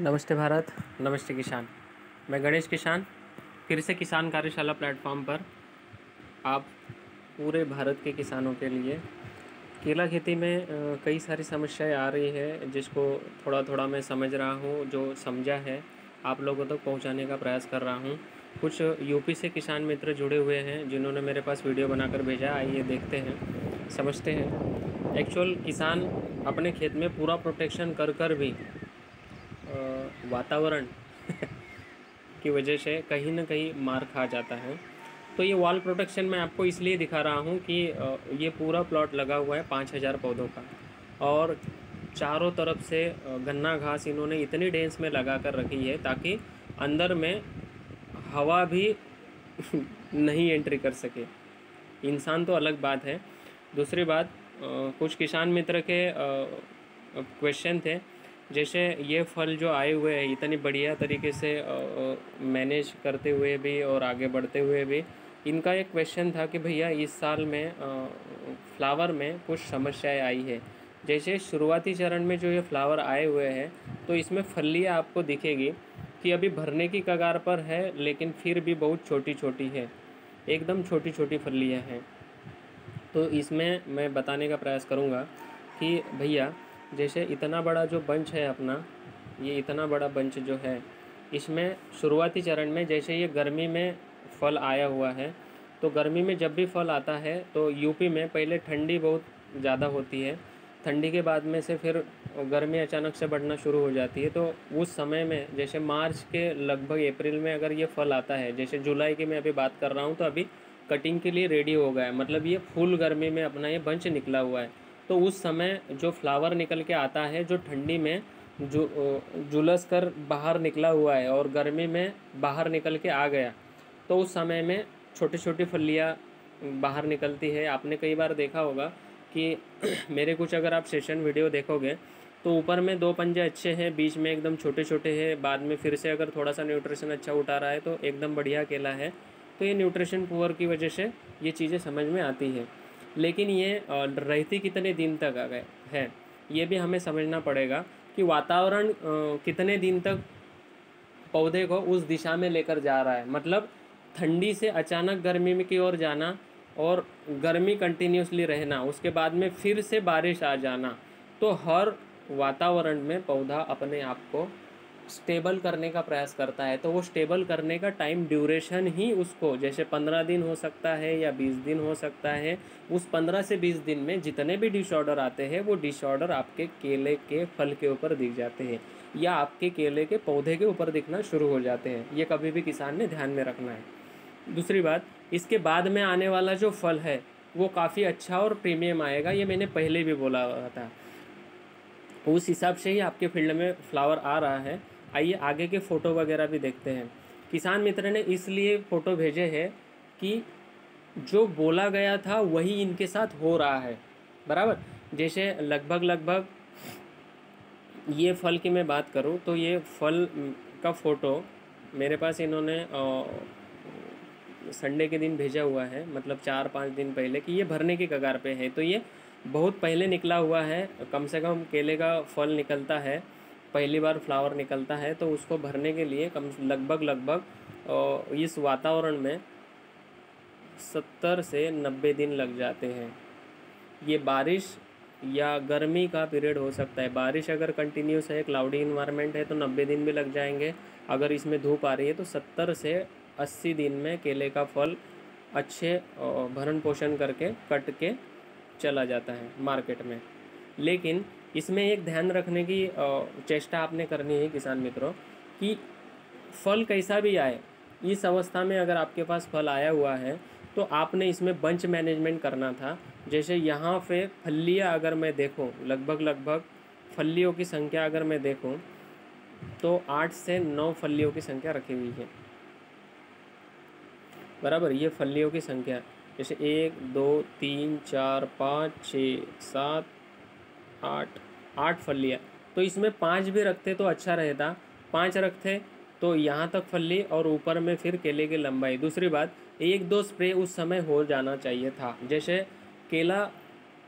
नमस्ते भारत। नमस्ते किसान। मैं गणेश किसान, फिर से किसान कार्यशाला प्लेटफॉर्म पर। आप पूरे भारत के किसानों के लिए केला खेती में कई सारी समस्याएँ आ रही है, जिसको थोड़ा थोड़ा मैं समझ रहा हूँ, जो समझा है, आप लोगों तक तो पहुँचाने का प्रयास कर रहा हूँ। कुछ यूपी से किसान मित्र जुड़े हुए हैं, जिन्होंने मेरे पास वीडियो बनाकर भेजा, आइए देखते हैं, समझते हैं। एक्चुअल किसान अपने खेत में पूरा प्रोटेक्शन कर कर भी वातावरण की वजह से कहीं ना कहीं मार खा जाता है। तो ये वॉल प्रोटेक्शन मैं आपको इसलिए दिखा रहा हूँ कि ये पूरा प्लॉट लगा हुआ है पाँच हज़ार पौधों का। और चारों तरफ़ से गन्ना घास इन्होंने इतनी डेंस में लगा कर रखी है ताकि अंदर में हवा भी नहीं एंट्री कर सके। इंसान तो अलग बात है। दूसरी बात कुछ किसान मित्र के क्वेश्चन थे जैसे ये फल जो आए हुए हैं, इतनी बढ़िया तरीके से मैनेज करते हुए भी और आगे बढ़ते हुए भी, इनका एक क्वेश्चन था कि भैया इस साल में फ्लावर में कुछ समस्याएँ आई है। जैसे शुरुआती चरण में जो ये फ्लावर आए हुए हैं तो इसमें फलियाँ आपको दिखेगी कि अभी भरने की कगार पर है, लेकिन फिर भी बहुत छोटी छोटी है। एकदम छोटी छोटी फलियाँ हैं। तो इसमें मैं बताने का प्रयास करूँगा कि भैया जैसे इतना बड़ा जो बंच है अपना, ये इतना बड़ा बंच जो है, इसमें शुरुआती चरण में जैसे ये गर्मी में फल आया हुआ है तो गर्मी में जब भी फल आता है तो यूपी में पहले ठंडी बहुत ज़्यादा होती है, ठंडी के बाद में से फिर गर्मी अचानक से बढ़ना शुरू हो जाती है तो उस समय में जैसे मार्च के लगभग अप्रैल में अगर ये फल आता है, जैसे जुलाई की मैं अभी बात कर रहा हूँ तो अभी कटिंग के लिए रेडी हो गया है मतलब ये फुल गर्मी में अपना ये बंच निकला हुआ है। तो उस समय जो फ्लावर निकल के आता है, जो ठंडी में जो जुलस कर बाहर निकला हुआ है और गर्मी में बाहर निकल के आ गया तो उस समय में छोटी छोटी फलियाँ बाहर निकलती है। आपने कई बार देखा होगा कि मेरे कुछ अगर आप सेशन वीडियो देखोगे तो ऊपर में दो पंजे अच्छे हैं, बीच में एकदम छोटे छोटे हैं, बाद में फिर से अगर थोड़ा सा न्यूट्रिशन अच्छा उठा रहा है तो एकदम बढ़िया केला है। तो ये न्यूट्रिशन पुअर की वजह से ये चीज़ें समझ में आती है। लेकिन ये रहती कितने दिन तक आ गए है? ये भी हमें समझना पड़ेगा कि वातावरण कितने दिन तक पौधे को उस दिशा में लेकर जा रहा है। मतलब ठंडी से अचानक गर्मी में की ओर जाना और गर्मी कंटिन्यूसली रहना, उसके बाद में फिर से बारिश आ जाना तो हर वातावरण में पौधा अपने आप को स्टेबल करने का प्रयास करता है तो वो स्टेबल करने का टाइम ड्यूरेशन ही उसको, जैसे पंद्रह दिन हो सकता है या बीस दिन हो सकता है, उस पंद्रह से बीस दिन में जितने भी डिसऑर्डर आते हैं, वो डिसऑर्डर आपके केले के फल के ऊपर दिख जाते हैं, या आपके केले के पौधे के ऊपर दिखना शुरू हो जाते हैं, ये कभी भी किसान ने ध्यान में रखना है। दूसरी बात, इसके बाद में आने वाला जो फल है, वो काफ़ी अच्छा और प्रीमियम आएगा, ये मैंने पहले भी बोला था। उस हिसाब से ही आपके फ़ील्ड में फ्लावर आ रहा है। आइए आगे के फ़ोटो वगैरह भी देखते हैं। किसान मित्र ने इसलिए फ़ोटो भेजे हैं कि जो बोला गया था वही इनके साथ हो रहा है। बराबर? जैसे लगभग लगभग ये फल की मैं बात करूँ तो ये फल का फ़ोटो मेरे पास इन्होंने संडे के दिन भेजा हुआ है मतलब चार पाँच दिन पहले कि ये भरने की कगार पे है। तो ये बहुत पहले निकला हुआ है, कम से कम केले का फल निकलता है। पहली बार फ्लावर निकलता है तो उसको भरने के लिए कम लगभग लगभग इस वातावरण में सत्तर से नब्बे दिन लग जाते हैं। ये बारिश या गर्मी का पीरियड हो सकता है। बारिश अगर कंटिन्यूस है, क्लाउडी इन्वायरमेंट है तो नब्बे दिन भी लग जाएँगे। अगर इसमें धूप आ रही है तो सत्तर से अस्सी दिन में केले का फल अच्छे भरण पोषण करके, कट के चला जाता है मार्केट में। लेकिन इसमें एक ध्यान रखने की चेष्टा आपने करनी है किसान मित्रों, कि फल कैसा भी आए, इस अवस्था में अगर आपके पास फल आया हुआ है तो आपने इसमें बंच मैनेजमेंट करना था। जैसे यहाँ पे फलियाँ अगर मैं देखूँ, लगभग लगभग फलियों की संख्या अगर मैं देखूँ तो आठ से नौ फलियों की संख्या रखी हुई है। बराबर, ये फलियों की संख्या, जैसे एक, दो, तीन, चार, पाँच, छः, सात आठ आठ फलियाँ तो इसमें पाँच भी रखते तो अच्छा रहता। पाँच रखते तो यहाँ तक फली और ऊपर में फिर केले की लंबाई। दूसरी बात, एक दो स्प्रे उस समय हो जाना चाहिए था। जैसे केला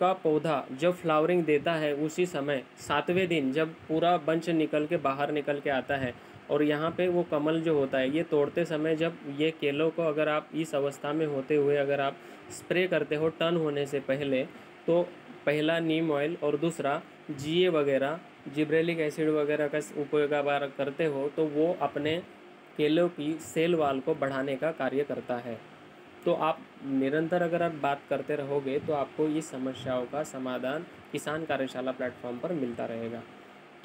का पौधा जब फ्लावरिंग देता है उसी समय, सातवें दिन जब पूरा बंच निकल के बाहर निकल के आता है और यहाँ पे वो कमल जो होता है, ये तोड़ते समय जब ये केलों को अगर आप इस अवस्था में होते हुए अगर आप स्प्रे करते हो टर्न होने से पहले तो पहला नीम ऑयल और दूसरा जीए वगैरह, जिब्रेलिक एसिड वगैरह का उपयोग करते हो तो वो अपने केलों की सेल वाल को बढ़ाने का कार्य करता है। तो आप निरंतर अगर आप बात करते रहोगे तो आपको इस समस्याओं का समाधान किसान कार्यशाला प्लेटफॉर्म पर मिलता रहेगा।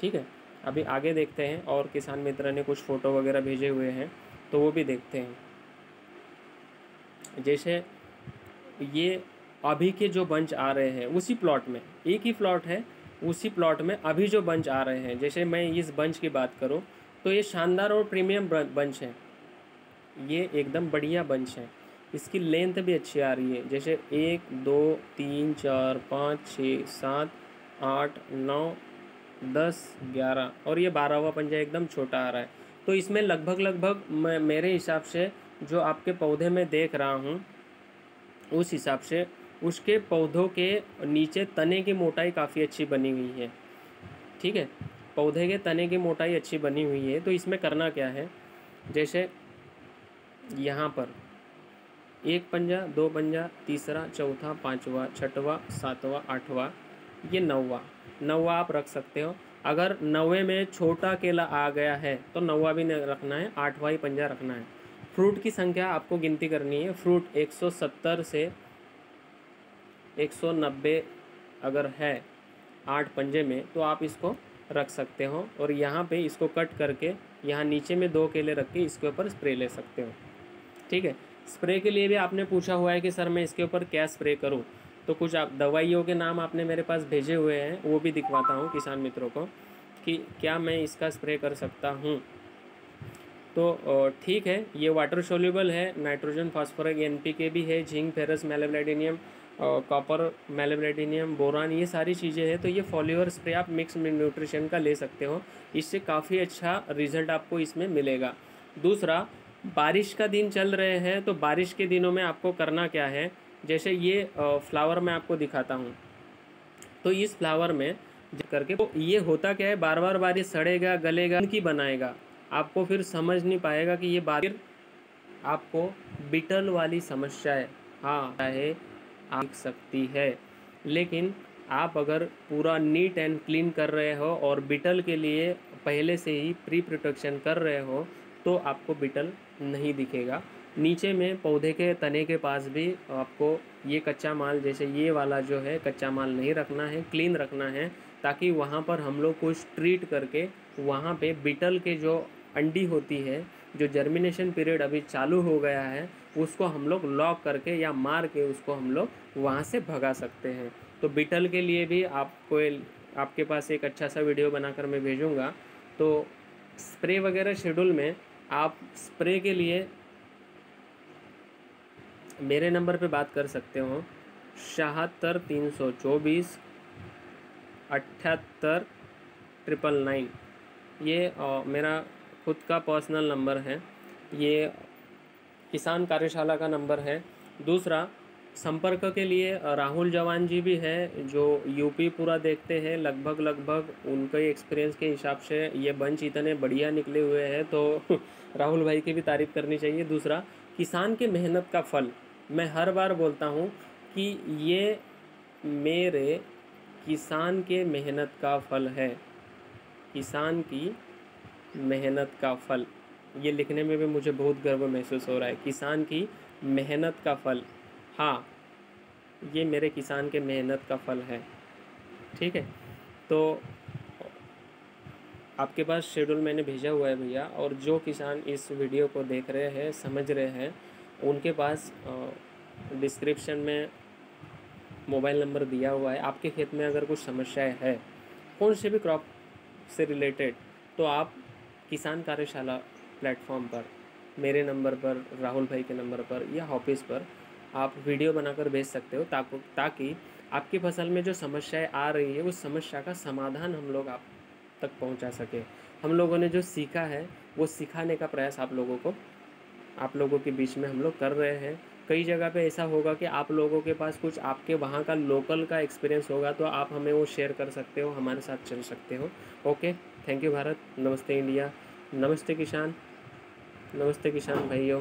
ठीक है? अभी आगे देखते हैं, और किसान मित्र ने कुछ फ़ोटो वगैरह भेजे हुए हैं तो वो भी देखते हैं। जैसे ये अभी के जो बंच आ रहे हैं, उसी प्लॉट में। एक ही प्लॉट है, उसी प्लॉट में अभी जो बंच आ रहे हैं, जैसे मैं इस बंच की बात करूँ तो ये शानदार और प्रीमियम बंच है। ये एकदम बढ़िया बंच है। इसकी लेंथ भी अच्छी आ रही है। जैसे एक, दो, तीन, चार, पाँच, छः, सात, आठ, नौ, दस, ग्यारह, और ये बारहवा पंजा एकदम छोटा आ रहा है। तो इसमें लगभग लगभग मैं, मेरे हिसाब से जो आपके पौधे में देख रहा हूँ, उस हिसाब से उसके पौधों के नीचे तने की मोटाई काफ़ी अच्छी बनी हुई है। ठीक है? पौधे के तने की मोटाई अच्छी बनी हुई है तो इसमें करना क्या है? जैसे यहाँ पर एक पंजा, दो पंजा, तीसरा, चौथा, पाँचवा, छठवा, सातवा, आठवा, ये नौवा। नौवा आप रख सकते हो। अगर नवे में छोटा केला आ गया है तो नौवा भी रखना है, आठवा ही पंजा रखना है। फ्रूट की संख्या आपको गिनती करनी है। फ्रूट 170 से 190 अगर है आठ पंजे में तो आप इसको रख सकते हो। और यहाँ पे इसको कट करके, यहाँ नीचे में दो केले रख के इसके ऊपर स्प्रे ले सकते हो। ठीक है? स्प्रे के लिए भी आपने पूछा हुआ है कि, सर, मैं इसके ऊपर क्या स्प्रे करूँ? तो कुछ आप दवाइयों के नाम आपने मेरे पास भेजे हुए हैं, वो भी दिखवाता हूँ किसान मित्रों को, कि क्या मैं इसका स्प्रे कर सकता हूँ। तो ठीक है, ये वाटर सोल्यूबल है, नाइट्रोजन फास्फोरिक एन भी है zinc ferrous molybdenum copper molybdenum boron ये सारी चीज़ें हैं तो ये फॉलोअर स्प्रे आप मिक्स न्यूट्रिशन का ले सकते हो। इससे काफ़ी अच्छा रिज़ल्ट आपको इसमें मिलेगा। दूसरा, बारिश का दिन चल रहे हैं तो बारिश के दिनों में आपको करना क्या है? जैसे ये फ्लावर मैं आपको दिखाता हूँ। तो इस फ्लावर में करके तो ये होता क्या है? बार बार बारिश सड़ेगा, गलेगा उनकी बनाएगा। आपको फिर समझ नहीं पाएगा कि ये बारिश आपको बिटल वाली समस्या है। हाँ चाहे आ सकती है। लेकिन आप अगर पूरा नीट एंड क्लीन कर रहे हो और बिटल के लिए पहले से ही प्री प्रोटेक्शन कर रहे हो तो आपको बिटल नहीं दिखेगा। नीचे में पौधे के, तने के पास भी आपको ये कच्चा माल, जैसे ये वाला जो है, कच्चा माल नहीं रखना है, क्लीन रखना है, ताकि वहाँ पर हम लोग कुछ ट्रीट करके वहाँ पे बिटल के जो अंडी होती है, जो जर्मिनेशन पीरियड अभी चालू हो गया है उसको हम लोग लॉक करके या मार के उसको हम लोग वहाँ से भगा सकते हैं। तो बिटल के लिए भी आपको आपके पास एक अच्छा सा वीडियो बनाकर मैं भेजूँगा। तो स्प्रे वगैरह शेड्यूल में आप स्प्रे के लिए मेरे नंबर पे बात कर सकते हो। शहत्तर तीन सौ चौबीस अठहत्तर ट्रिपल नाइन ये आ, मेरा खुद का पर्सनल नंबर है। ये किसान कार्यशाला का नंबर है। दूसरा, संपर्क के लिए राहुल जवान जी भी है, जो यूपी पूरा देखते हैं। लगभग लगभग उनके एक्सपीरियंस के हिसाब से ये बंच इतने बढ़िया निकले हुए हैं तो राहुल भाई की भी तारीफ़ करनी चाहिए। दूसरा, किसान के मेहनत का फल। मैं हर बार बोलता हूँ कि ये मेरे किसान के मेहनत का फल है। किसान की मेहनत का फल। ये लिखने में भी मुझे बहुत गर्व महसूस हो रहा है। किसान की मेहनत का फल। हाँ ये मेरे किसान के मेहनत का फल है। ठीक है? तो आपके पास शेड्यूल मैंने भेजा हुआ है भैया और जो किसान इस वीडियो को देख रहे हैं, समझ रहे हैं, उनके पास डिस्क्रिप्शन में मोबाइल नंबर दिया हुआ है। आपके खेत में अगर कुछ समस्याएँ है, कौन से भी क्रॉप से रिलेटेड तो आप किसान कार्यशाला प्लेटफॉर्म पर, मेरे नंबर पर, राहुल भाई के नंबर पर या ऑफ़िस पर आप वीडियो बनाकर भेज सकते हो ताकि ताकि आपकी फ़सल में जो समस्याएँ आ रही है, उस समस्या का समाधान हम लोग आप तक पहुँचा सके। हम लोगों ने जो सीखा है, वो सिखाने का प्रयास आप लोगों को, आप लोगों के बीच में हम लोग कर रहे हैं। कई जगह पे ऐसा होगा कि आप लोगों के पास कुछ आपके वहाँ का लोकल का एक्सपीरियंस होगा तो आप हमें वो शेयर कर सकते हो, हमारे साथ चल सकते हो। Okay thank you Bharat. नमस्ते, इंडिया। नमस्ते, किसान। नमस्ते किसान भाइयों।